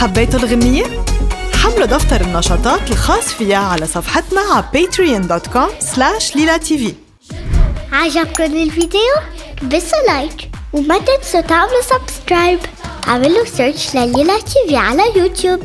حبيتوا الغنية؟ حملوا دفتر النشاطات الخاص فيها على صفحتنا على patreon.com slash lilatv عجبكم الفيديو؟ بسوا like وما تنسوا تعملوا subscribe عملوا search لليلا تي في على يوتيوب